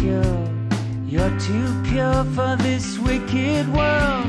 pure. You're too pure for this wicked world.